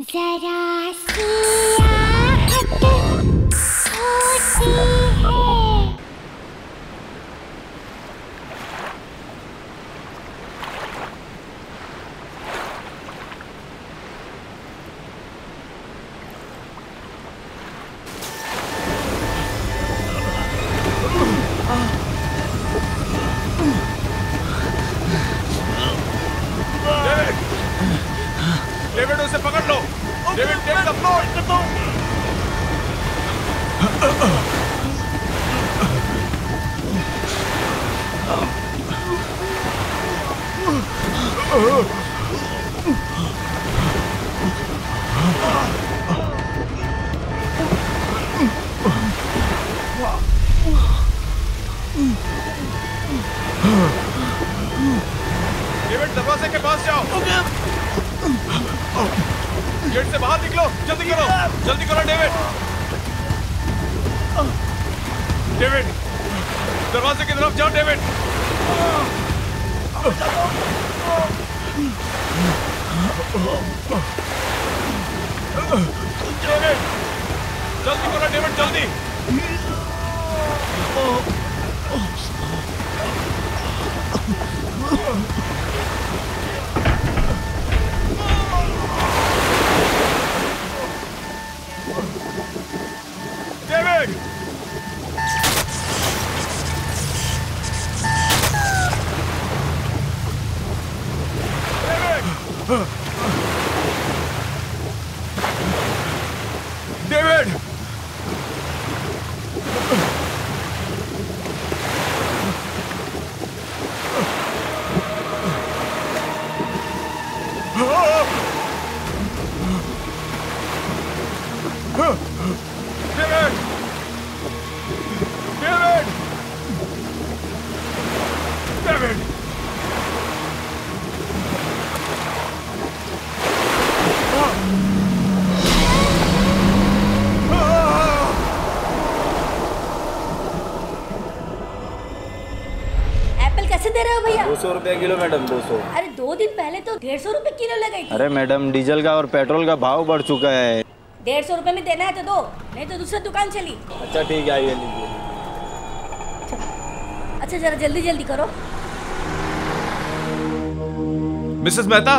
जरा सी जल्दी करो डेविड जल्दी। डेविड एप्पल कैसे दे रहे हो भैया? दो सौ रूपए किलो मैडम दो सौ। अरे दो दिन पहले तो डेढ़ सौ रूपए किलो लगाई अरे मैडम डीजल का और पेट्रोल का भाव बढ़ चुका है। डेढ़ सौ रूपए में देना है तो दो नहीं तो दूसरी दुकान चली। अच्छा ठीक है आइए लीजिए। अच्छा जरा जल्दी जल्दी करो। मिसेस मेहता?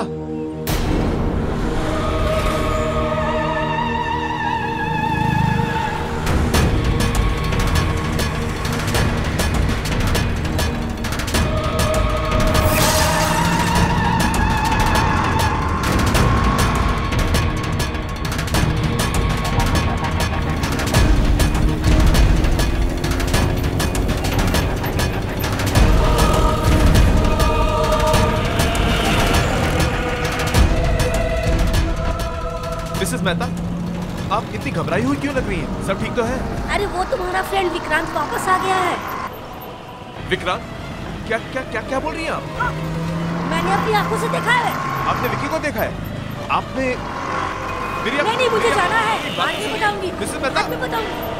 घबराई हुई क्यों लग रही है? सब ठीक तो है? अरे वो तुम्हारा फ्रेंड विक्रांत वापस आ गया है। विक्रांत? क्या क्या क्या क्या बोल रही हैं आप? मैंने अपनी आँखों से देखा है। आपने विकी को देखा है? आपने नहीं नहीं मुझे जाना है। मेरी बाद में बताऊँगी। बाद में बताऊँगी।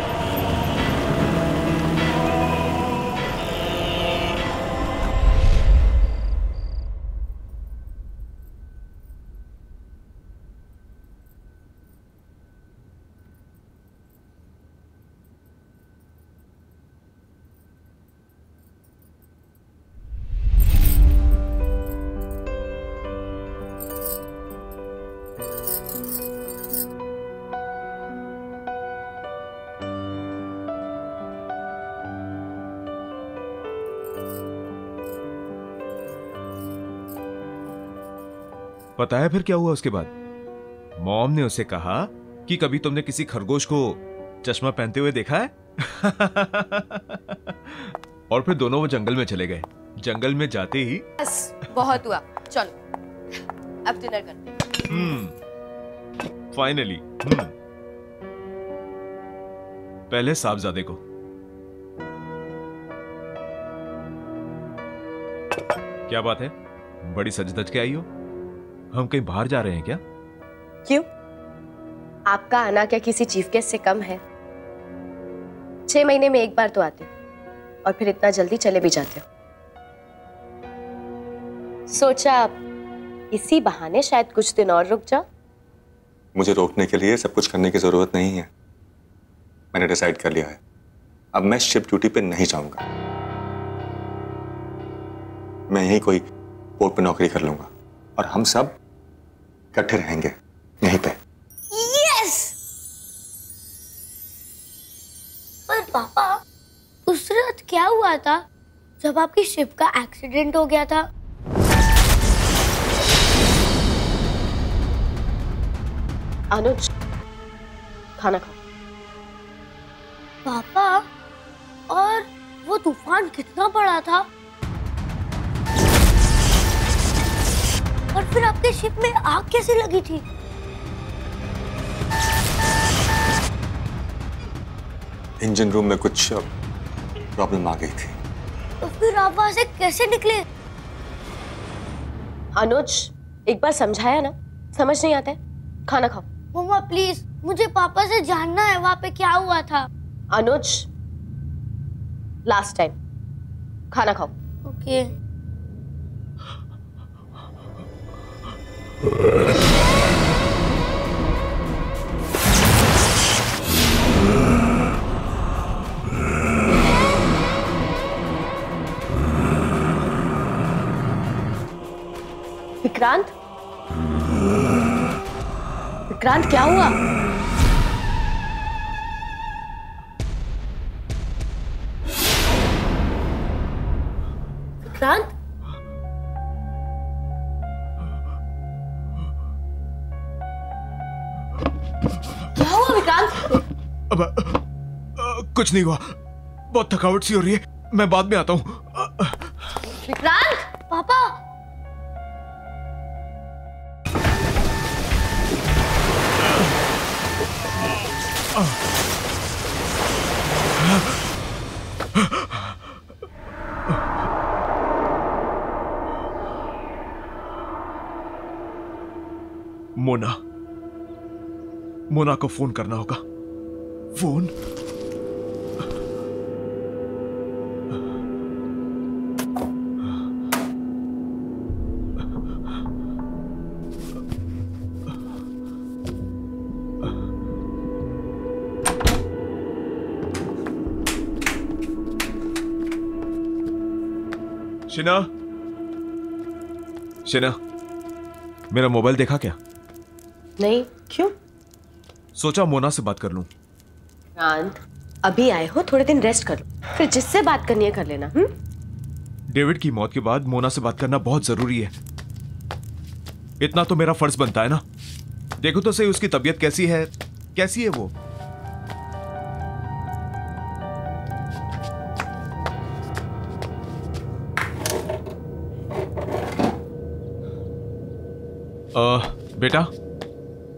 पता है फिर क्या हुआ उसके बाद? मॉम ने उसे कहा कि कभी तुमने किसी खरगोश को चश्मा पहनते हुए देखा है? और फिर दोनों वो जंगल में चले गए। जंगल में जाते ही बस बहुत हुआ। चलो अब डिनर करते हैं। फाइनली पहले साहबजादे को। क्या बात है? बड़ी सज धज के आई हो। हम कहीं बाहर जा रहे हैं क्या? क्यों? आपका आना क्या किसी चीफ गेस्ट से कम है? छह महीने में एक बार तो आते हो और फिर इतना जल्दी चले भी जाते हो। सोचा आप इसी बहाने शायद कुछ दिन और रुक जाओ। मुझे रोकने के लिए सब कुछ करने की ज़रूरत नहीं है। मैंने डिसाइड कर लिया है। अब मैं शिप ड्यूटी पे नहीं जाऊँगा। मैं यहीं कोई पोर्ट पे नौकरी कर लूँगा। और हम सब इकट्ठे रहेंगे यहीं पे। यस पर पापा उस रात क्या हुआ था जब आपकी शिप का एक्सीडेंट हो गया था? अनुज खाना खाओ। पापा और वो तूफ़ान कितना बड़ा था? और फिर आपके शिप में आग कैसे लगी थी? इंजन रूम में कुछ प्रॉब्लम आ गई थी। तो फिर आप वहाँ से कैसे निकले? अनुज एक बार समझाया ना? समझ नहीं आता है? खाना खाओ। मम्मा प्लीज़ मुझे पापा से जानना है वहाँ पे क्या हुआ था। अनुज लास्ट टाइम खाना खाओ। ओके विक्रांत? विक्रांत क्या हुआ? कुछ नहीं हुआ। बहुत थकावट सी हो रही है। मैं बाद में आता हूँ। विक्रांत पापा। मोना। मोना को फ़ोन करना होगा। फ़ोन? शिना? शिना मेरा मोबाइल देखा क्या? नहीं क्यों? सोचा मोना से बात कर लूँ। अभी आए हो थोड़े दिन रेस्ट कर लो। फिर जिससे बात करनी है कर लेना हम्म? डेविड की मौत के बाद मोना से बात करना बहुत ज़रूरी है। इतना तो मेरा फ़र्ज़ बनता है ना? देखो तो सही उसकी तबीयत कैसी है? कैसी है वो?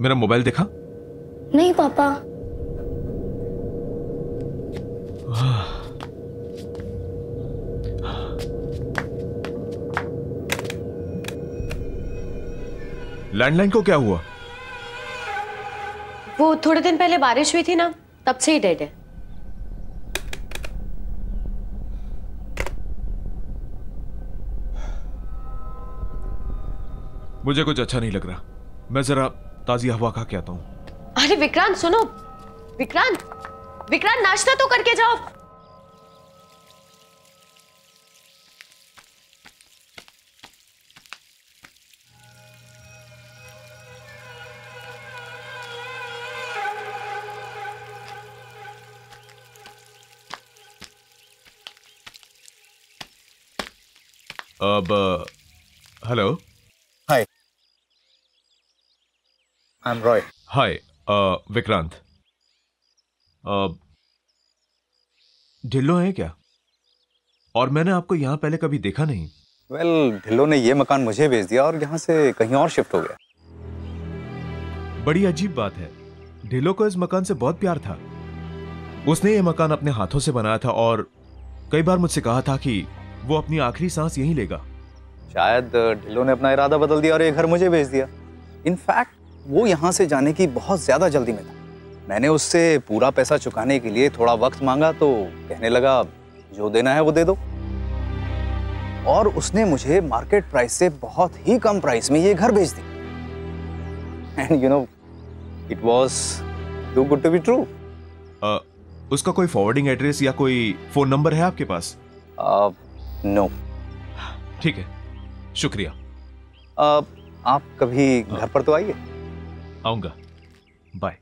मेरा मोबाइल देखा? नहीं पापा। लैंडलाइन को क्या हुआ? वो थोड़े दिन पहले बारिश हुई थी ना तब से ही डेड है। मुझे कुछ अच्छा नहीं लग रहा। मैं जरा ताजी हवा खा के आता हूँ। अरे विक्रांत सुनो। विक्रांत विक्रांत नाश्ता तो करके जाओ। अब hello Hi. I'm Roy. Hi uh, Vikrant uh, Dhillon है क्या? और मैंने आपको यहाँ पहले कभी देखा नहीं। वेल well, ढिल्लो ने ये मकान मुझे भेज दिया और यहाँ से कहीं और शिफ्ट हो गया। बड़ी अजीब बात है। ढिल्लो को इस मकान से बहुत प्यार था। उसने ये मकान अपने हाथों से बनाया था और कई बार मुझसे कहा था कि वो अपनी आखिरी सांस यहीं लेगा। शायद ढिल्लो ने अपना इरादा बदल दिया और ये घर मुझे भेज दिया। इनफैक्ट वो यहाँ से जाने की बहुत ज़्यादा जल्दी में था मैंने उससे पूरा पैसा चुकाने के लिए थोड़ा वक्त मांगा तो कहने लगा जो देना है वो दे दो। और उसने मुझे मार्केट प्राइस से बहुत ही कम प्राइस में ये घर भेज दी and you know it was too good to be true उसका कोई फॉरवर्डिंग एड्रेस या कोई फ़ोन नंबर है आपके पास? नो uh, ठीक है शुक्रिया। uh, आप कभी घर पर तो आइए। आऊँगा। बाय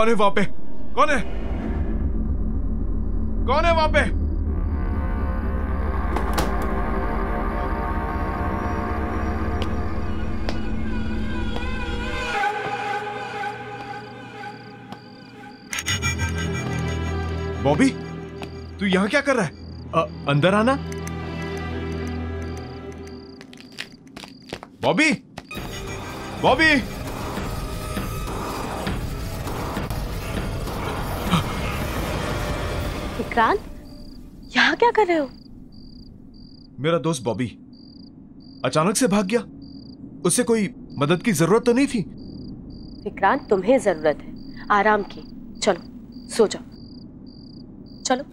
कौन है वहाँ पे? कौन है? कौन है वहाँ पे? बॉबी तू यहाँ क्या कर रहा है? अ, अंदर आना। बॉबी बॉबी। विक्रांत यहाँ क्या कर रहे हो? मेरा दोस्त बॉबी अचानक से भाग गया। उसे कोई मदद की ज़रूरत तो नहीं थी? विक्रांत तुम्हें ज़रूरत है। आराम की। चलो सो जाओ। चलो।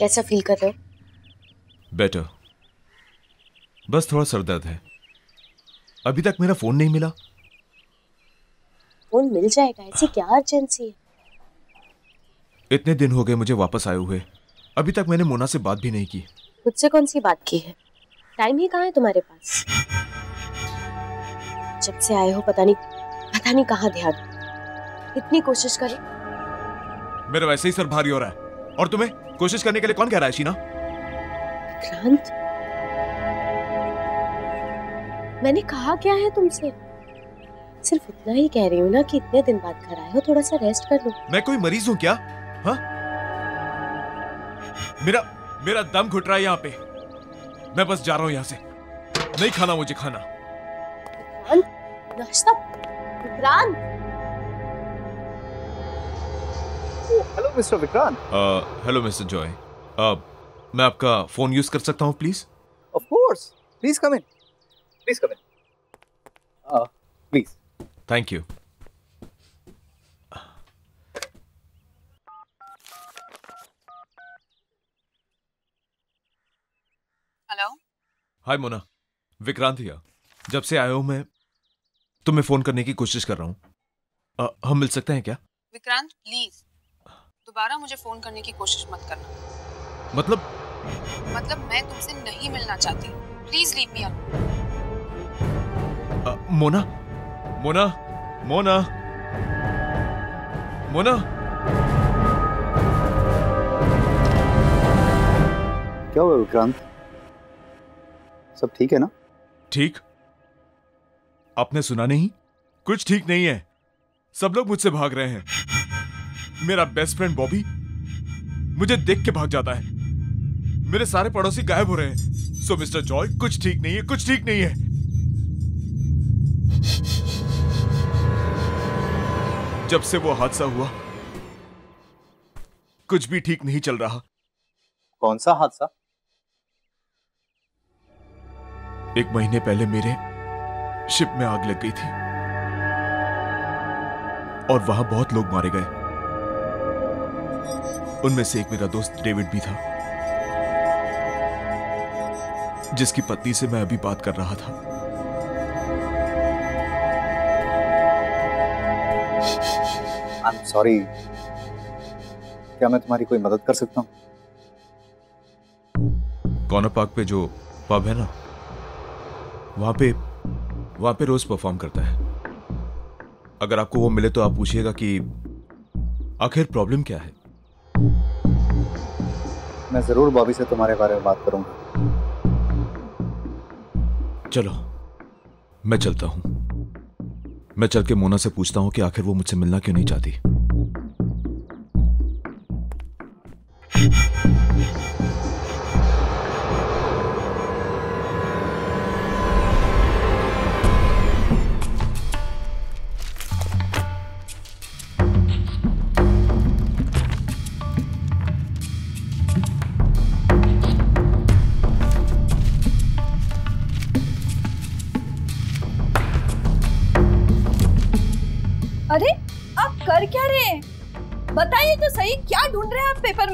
कैसा फील कर रहे हो? बेटर बस थोड़ा सर दर्द है। अभी तक मेरा फ़ोन नहीं मिला। फ़ोन मिल जाएगा ऐसी क्या अर्जेंसी है? इतने दिन हो गए मुझे वापस आए हुए। अभी तक मैंने मोना से बात भी नहीं की। मुझसे कौन सी बात की है? टाइम ही कहाँ है तुम्हारे पास? जब से आए हो पता नहीं पता नहीं कहाँ ध्यान। इतनी कोशिश करी। मेरा वैसे ही सर भारी हो रहा है। और तुम्हें? कोशिश करने के लिए कौन कह रहा है शीना? क्रांत मैंने कहा क्या है तुमसे? सिर्फ़ इतना ही कह रही हूँ ना कि इतने दिन बाद घर आए हो थोड़ा सा रेस्ट कर लो। मैं कोई मरीज़ हूँ क्या? हाँ? मेरा मेरा दम घुट रहा है यहाँ पे। मैं बस जा रहा हूँ यहाँ से। नहीं खाना मुझे खाना। विक्रांत नाश्ता? Vikrant? Mister Vikrant hello mister Joy मैं आपका फ़ोन यूज़ कर सकता हूँ please of course please come in please come in please thank you hello hi Mona Vikrant हिया जब से आया हूँ मैं तुम्हें फ़ोन करने की कोशिश कर रहा हूँ। अ, हम मिल सकते हैं क्या? विक्रांत प्लीज़ दोबारा मुझे फ़ोन करने की कोशिश मत करना। मतलब? मतलब मैं तुमसे नहीं मिलना चाहती। Please leave me uh, Mona? Mona? Mona? Mona? क्या हुआ विक्रांत? सब ठीक है ना? ठीक। आपने सुना नहीं? कुछ ठीक नहीं है। सब लोग मुझसे भाग रहे हैं। मेरा बेस्ट फ्रेंड बॉबी मुझे देख के भाग जाता है। मेरे सारे पड़ोसी गायब हो रहे हैं। सो मिस्टर जॉय कुछ ठीक नहीं है कुछ ठीक नहीं है। जब से वो हादसा हुआ कुछ भी ठीक नहीं चल रहा। कौन सा हादसा? एक महीने पहले मेरे शिप में आग लग गई थी। और वहाँ बहुत लोग मारे गए। उनमें से एक मेरा दोस्त डेविड भी था जिसकी पत्नी से मैं अभी बात कर रहा था। आई एम सॉरी क्या मैं तुम्हारी कोई मदद कर सकता हूँ? कॉर्नर पार्क पे जो पब है ना वहाँ पे वहाँ पे रोज परफॉर्म करता है। अगर आपको वो मिले तो आप पूछिएगा कि आखिर प्रॉब्लम क्या है? मैं ज़रूर बॉबी से तुम्हारे बारे में बात करूँगा। चलो, मैं चलता हूँ। मैं चल के मोना से पूछता हूँ कि आखिर वो मुझसे मिलना क्यों नहीं चाहती।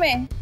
9.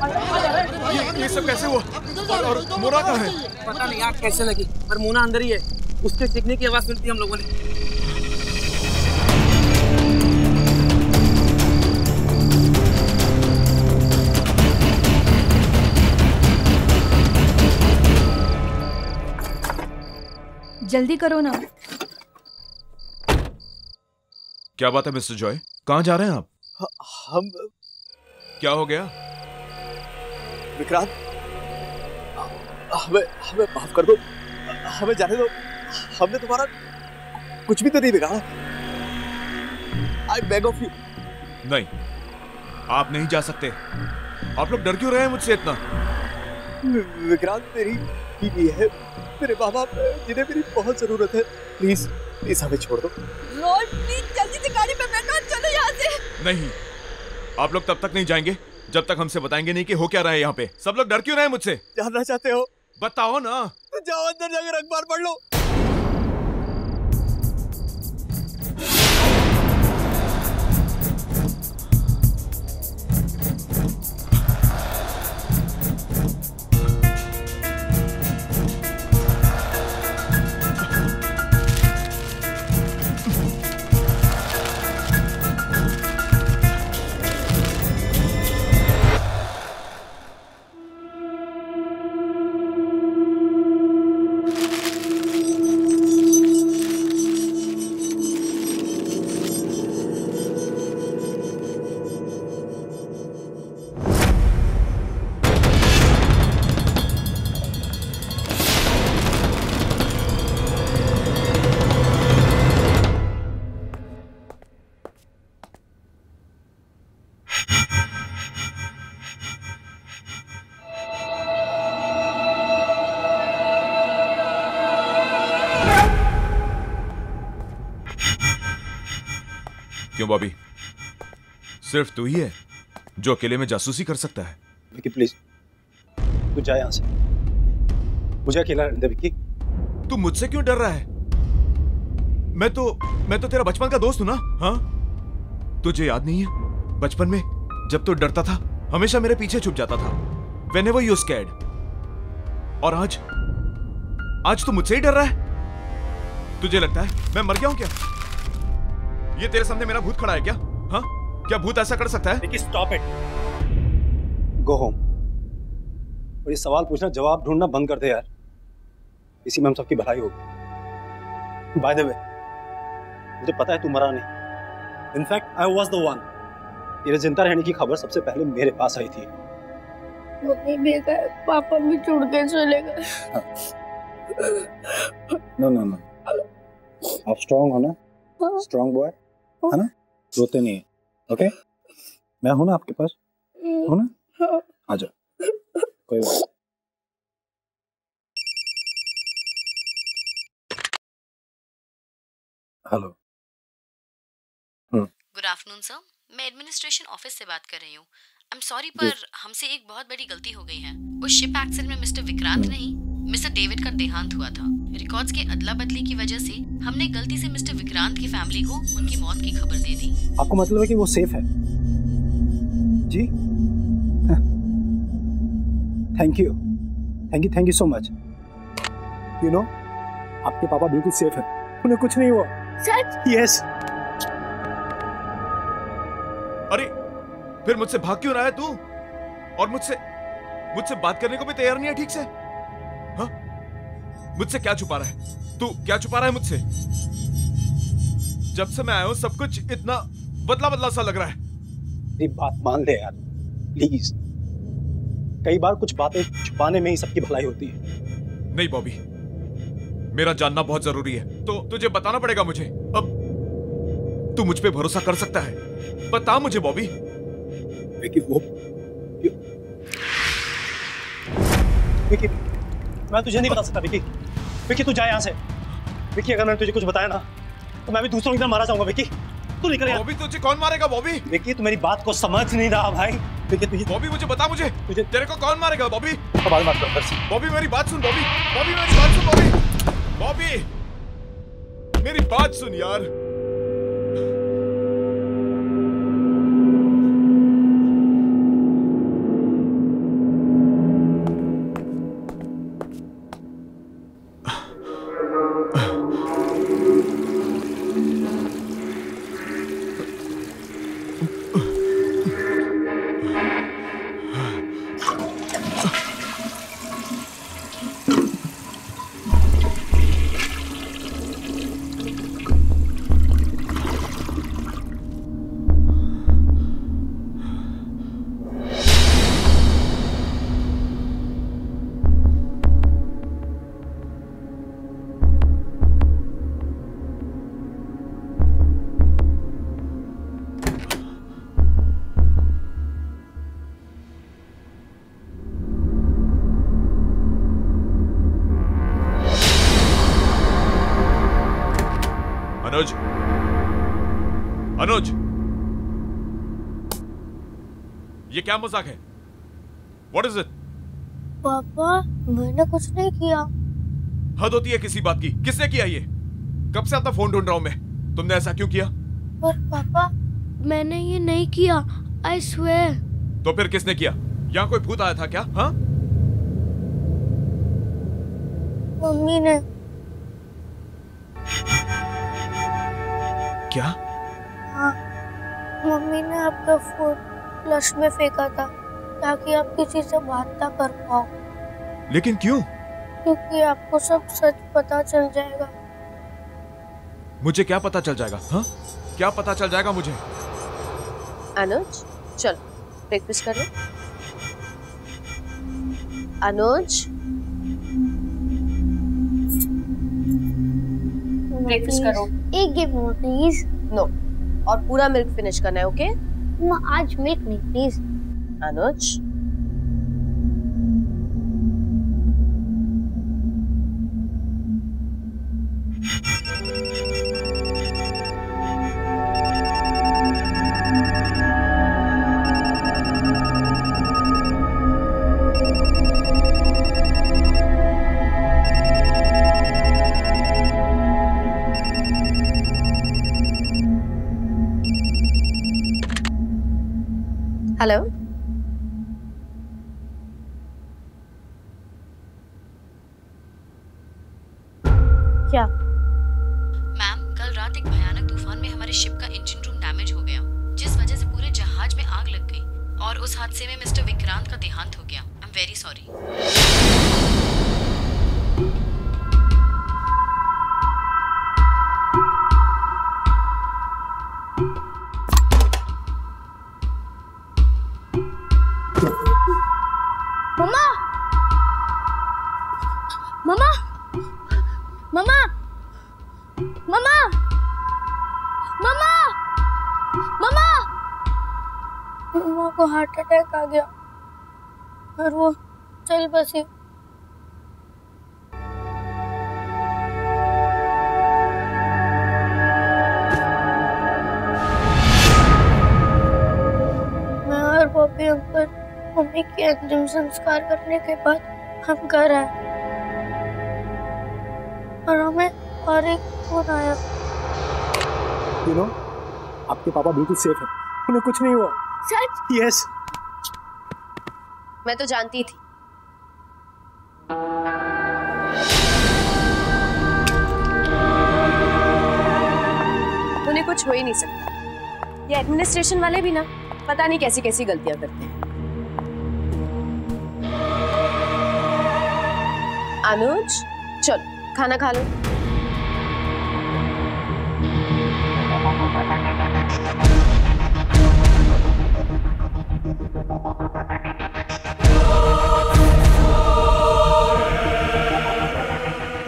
और मोना कहाँ है? पता नहीं आग कैसे लगी पर मोना अंदर ही है। उसके चीखने की आवाज़ सुनती हम लोगों ने। जल्दी करो ना। क्या बात है मिस्टर जॉय? कहाँ जा रहे हैं आप? हम क्या हो गया? विक्रांत हमें हमें माफ़ कर दो। हमें जाने दो। हमने तुम्हारा कुछ भी तो नहीं बिगाड़ा। आई बेग ऑफ़ यू नहीं आप नहीं जा सकते। आप लोग डर क्यों रहे हैं मुझसे इतना? विक्रांत मेरी बीवी है। मेरे माँ बाप हैं, जिन्हें मेरी बहुत ज़रूरत है। प्लीज़ प्लीज़ हमें छोड़ दो। रोड प्लीज़ जल्दी से गाड़ी पे बैठो चलो यहाँ से। नहीं आप लोग तब तक नहीं जाएँगे। जब तक हमसे बताएँगे नहीं कि हो क्या रहा है यहाँ पे। सब लोग डर क्यों रहे हैं मुझसे? जानना चाहते हो? बताओ ना। जाओ अंदर जाकर अखबार पढ़ लो। सिर्फ़ तू ही है जो अकेले में जासूसी कर सकता है। विकी प्लीज़ तू जा यहाँ से। मुझे अकेला रहने दे विकी तू मुझसे क्यों डर रहा है? मैं तो मैं तो तेरा बचपन का दोस्त हूँ ना हाँ? तुझे याद नहीं है? बचपन में जब तू डरता था हमेशा मेरे पीछे छुप जाता था। वेन एवर यू स्कैड और आज आज तू मुझसे ही डर रहा है? तुझे लगता है मैं मर गया हूँ क्या? ये तेरे सामने मेरा भूत खड़ा है क्या? हाँ? क्या भूत ऐसा कर सकता है? स्टॉप इट गो होम और ये सवाल पूछना जवाब ढूंढना बंद कर दे यार। इसी में हम सबकी भलाई होगी। बाय द वे मुझे पता है तू मरा नहीं। In fact I was the one तेरे ज़िंदा रहने की खबर सबसे पहले मेरे पास आई थी। मम्मी देखा है पापा भी छोड़ के चले गए। नो नो नो आप स्ट्रांग हो ना? स्ट्रांग बॉय है ना? रोते नहीं है ओके मैं हूँ ना आपके पास? हो ना? आ जाओ। कोई बात हेलो। गुड आफ्टरनून सर मैं एडमिनिस्ट्रेशन ऑफ़िस से बात कर रही हूँ। आई एम सॉरी पर हमसे एक बहुत बड़ी गलती हो गई है। उस शिप एक्सीडेंट में मिस्टर विक्रांत नहीं मिस्टर डेविड का देहांत हुआ था। रिकॉर्ड्स के अदला बदली की वजह से हमने गलती से मिस्टर विक्रांत की फैमिली को उनकी मौत की खबर दे दी। आपको मतलब है कि वो सेफ़ है? जी? Thank you thank you thank you so much you know आपके पापा बिल्कुल सेफ़ है। उन्हें कुछ नहीं हुआ। सच? यस अरे फिर मुझसे भाग क्यों रहा है तू? और मुझसे मुझसे बात करने को भी तैयार नहीं है ठीक से? मुझसे क्या छुपा रहा है? तू क्या छुपा रहा है मुझसे? जब से मैं आया हूँ सब कुछ इतना बदला बदला सा लग रहा है। मेरी बात मान ले यार प्लीज़ कई बार कुछ बातें छुपाने में ही सबकी भलाई होती है। नहीं बॉबी। मेरा जानना बहुत ज़रूरी है। तो तुझे बताना पड़ेगा मुझे। अब तू मुझ पे भरोसा कर सकता है। बता मुझे बॉबी। विकी वो विकी मैं तुझे नहीं बता सकता विकी। विकी तू जा यहाँ से। विकी अगर मैंने तुझे कुछ बताया ना तो मैं भी दूसरों की तरह मारा जाऊँगा विकी। तू निकल बॉबी तुझे कौन मारेगा बॉबी? विकी तू मेरी बात को समझ नहीं रहा भाई। विकी तुझे बॉबी मुझे बता मुझे। तुझे तेरे को कौन मारेगा बॉबी? बात कर बॉबी मेरी बात सुन बॉबी। बॉबी मेरी बात सुन बॉबी। बॉबी मेरी बात सुन यार। ये क्या मज़ाक है? वॉट इज़ इट पापा मैंने कुछ नहीं किया। हद होती है किसी बात की। किसने किया ये? कब से अपना फ़ोन ढूंढ रहा हूँ मैं? तुमने ऐसा क्यों किया? पर पापा मैंने ये नहीं किया। आई स्वेयर तो फिर किसने किया? यहाँ कोई भूत आया था क्या? हाँ? मम्मी ने। क्या? हाँ मम्मी ने आपका फ़ोन फ्लश में फेंका था ताकि आप किसी से बात ना कर पाओ। लेकिन क्यों? क्योंकि आपको सब सच पता चल जाएगा। मुझे क्या पता चल जाएगा हाँ? क्या पता चल जाएगा मुझे? अनुज चल ब्रेकफास्ट कर लो। अनुज? ब्रेकफास्ट करो। एक मम्मा प्लीज़ नो और पूरा मिल्क फिनिश करना है ओके मम्मा आज मिल्क नहीं प्लीज़ अनुज अंकल मम्मी के अंतिम संस्कार करने के बाद हम घर आए। और हमें और एक फ़ोन आया। यू नो आपके पापा बिल्कुल सेफ़ है। उन्हें कुछ नहीं हुआ। सच? यस मैं तो जानती थी। उन्हें कुछ हो ही नहीं सकता। ये एडमिनिस्ट्रेशन वाले भी ना। पता नहीं कैसी कैसी गलतियाँ करते हैं। अनुज चल खाना खा लो।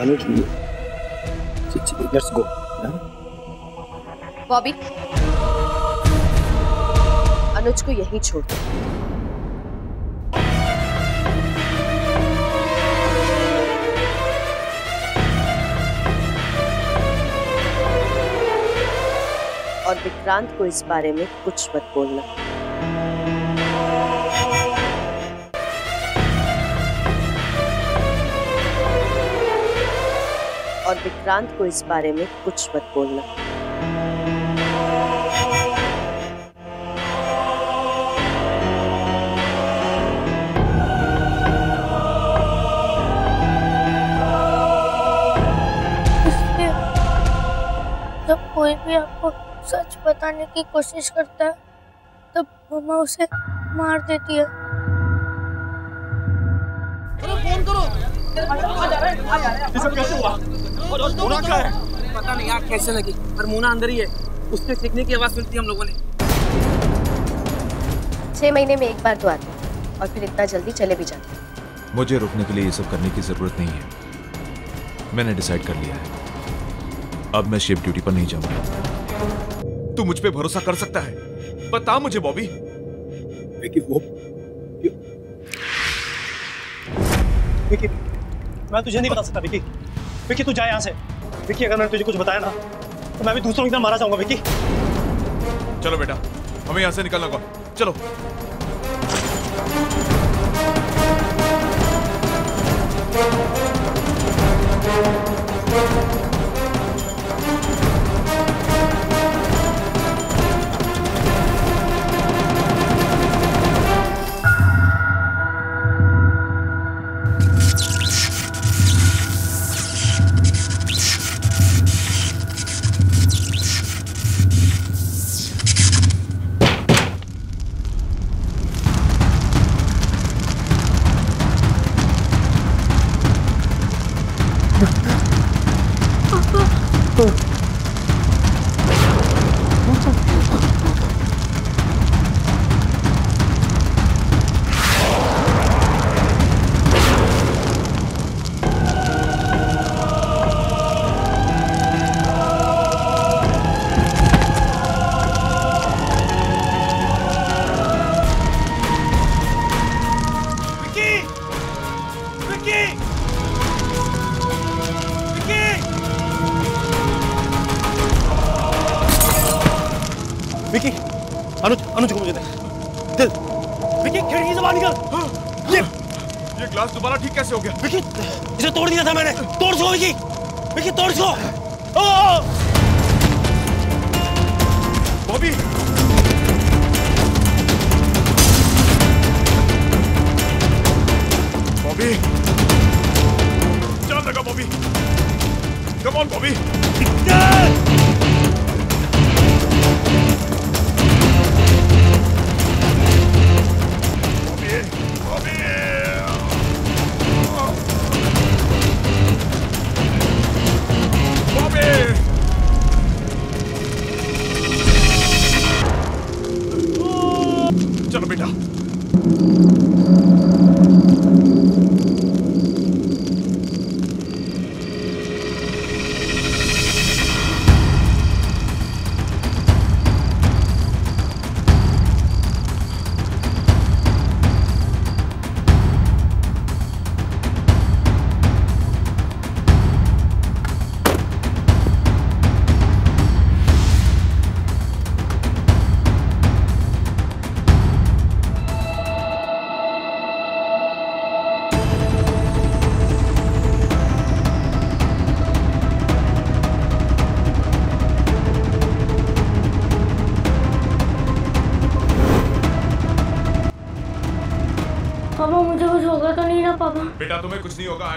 अनुज लेट्स गो बॉबी अनुज को यहीं छोड़ दो। और विक्रांत को इस बारे में कुछ मत बोलना। और विक्रांत को इस बारे में कुछ मत बोलना। भी आपको सच बताने की कोशिश करता है तब मम्मा उसे मार देती है। फ़ोन करो। ये सब कैसे हुआ? होना क्या है? पता नहीं आग कैसे लगी? पर मोना अंदर ही है। उसके सीखने की आवाज़ सुनती हम लोगों ने। छह महीने में एक बार तो आते हैं और फिर इतना जल्दी चले भी जाते हैं। मुझे रुकने के लिए ये सब करने की ज़रूरत नहीं है। मैंने डिसाइड कर लिया है। अब मैं शिप ड्यूटी पर नहीं जाऊँगा। तू मुझ पे भरोसा कर सकता है। बता मुझे बॉबी। विकी वो विकी मैं तुझे नहीं बता सकता विकी। विकी तू जा यहाँ से। विकी अगर मैंने तुझे कुछ बताया ना तो मैं भी दूसरों की तरह मारा जाऊँगा विकी। चलो बेटा हमें यहाँ से निकलना होगा चलो। कैसे हो गया। विकी इसे तोड़ दिया था मैंने। तोड़ इसको विकी। विकी तोड़ ओ, बॉबी। बॉबी। जान लगा बॉबी। Come on Bobby.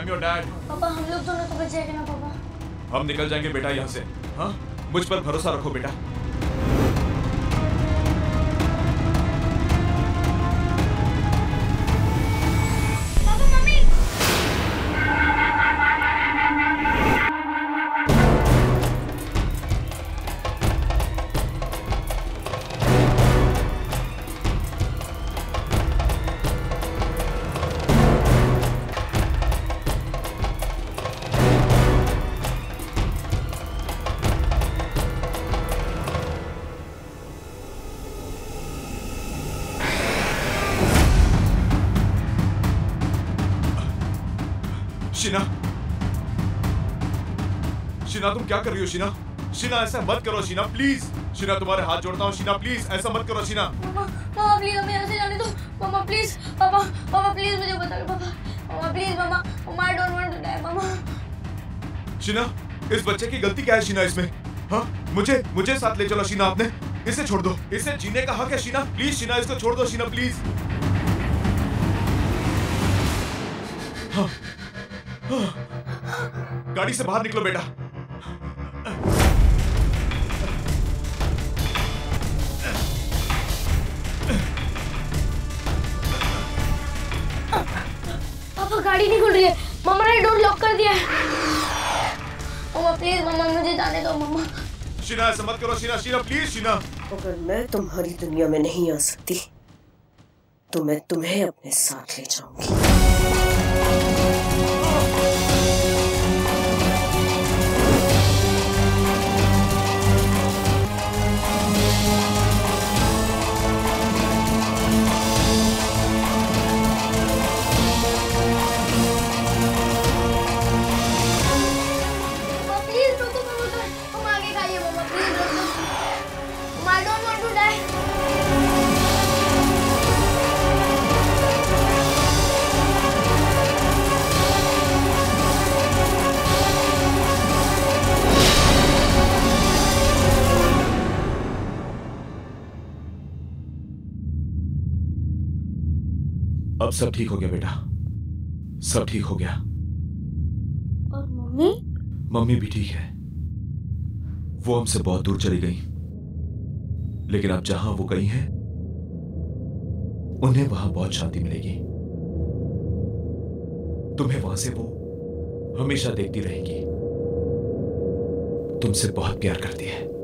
कुछ your डैड। पापा हम लोग दोनों तो बच जाएँगे ना पापा? हम निकल जाएँगे बेटा यहाँ से। हाँ? मुझ पर भरोसा रखो बेटा। शीना तुम क्या कर रही हो शीना? शीना ऐसा मत करो शीना प्लीज़ शीना तुम्हारे हाथ जोड़ता हूँ शीना प्लीज़ ऐसा मत करो शीना। मामा प्लीज़ हमें यहाँ जाने दो। मामा प्लीज़ पापा पापा प्लीज़ मुझे बता दो पापा। Mama please mama mama don't want to die mama Sheena इस बच्चे की गलती क्या है शीना इसमें? हाँ? मुझे मुझे साथ ले चलो शीना आपने। इसे छोड़ दो। इसे जीने का हक है शीना। प्लीज़ शीना इसको छोड़ दो शीना प्लीज़ हाँ, हाँ, गाड़ी से बाहर निकलो बेटा। शीना ऐसा मत करो शीना शीना प्लीज़ शीना। अगर मैं तुम्हारी दुनिया में नहीं आ सकती तो मैं तुम्हें अपने साथ ले जाऊँगी। सब ठीक हो गया बेटा। सब ठीक हो गया। और मम्मी? मम्मी भी ठीक है। वो हमसे बहुत दूर चली गई। लेकिन अब जहाँ वो गई हैं उन्हें वहाँ बहुत शांति मिलेगी। तुम्हें वहाँ से वो हमेशा देखती रहेगी। तुमसे बहुत प्यार करती है।